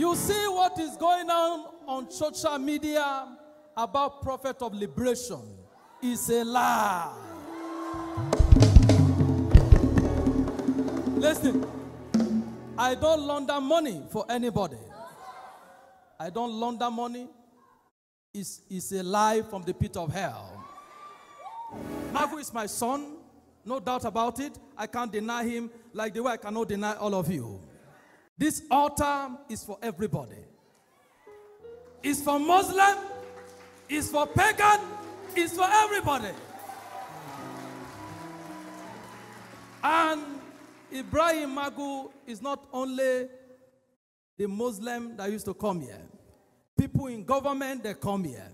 You see what is going on on social media about prophet of liberation is a lie. Listen, I don't launder money for anybody. I don't launder money. It's, it's a lie from the pit of hell. Magu is my son, no doubt about it. I can't deny him like the way I cannot deny all of you. This altar is for everybody. It's for Muslim, it's for pagan, it's for everybody. And Ibrahim Magu is not only the Muslim that used to come here. People in government, they come here.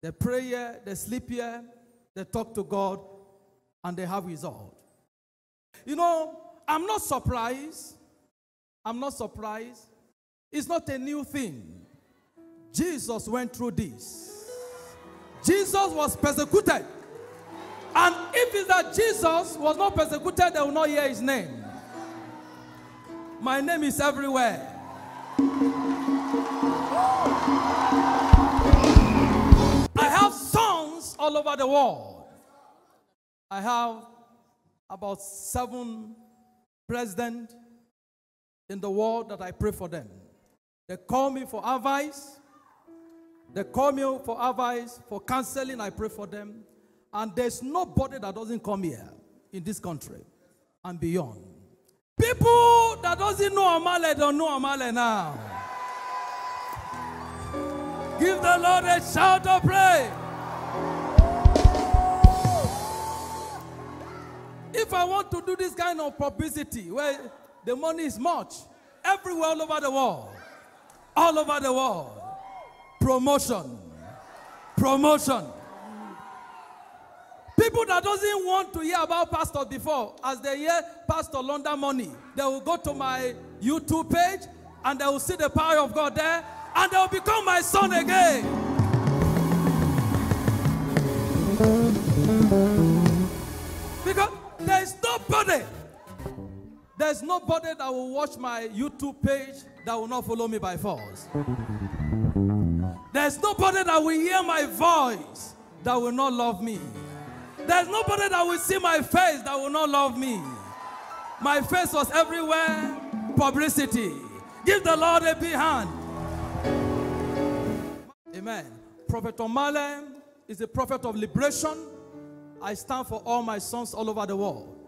They pray here, they sleep here, they talk to God, and they have result. You know, I'm not surprised. I'm not surprised. It's not a new thing. Jesus went through this. Jesus was persecuted. And if it's that Jesus was not persecuted, they will not hear his name. My name is everywhere. I have sons all over the world. I have about seven presidents in the world that I pray for them. They call me for advice. They call me for advice, for counseling. I pray for them. And there's nobody that doesn't come here in this country and beyond. People that doesn't know Omale don't know Omale now. Give the Lord a shout of praise. If I want to do this kind of publicity where the money is much, everywhere all over the world, all over the world, promotion, promotion. People that doesn't want to hear about pastor before, as they hear Pastor London Money, they will go to my YouTube page and they will see the power of God there and they will become my son again. Because there is nobody, there's nobody that will watch my YouTube page that will not follow me by force. There's nobody that will hear my voice that will not love me. There's nobody that will see my face that will not love me. My face was everywhere. Publicity. Give the Lord a big hand. Amen. Prophet Omale is a prophet of liberation. I stand for all my sons all over the world.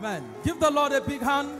Amen. Give the Lord a big hand.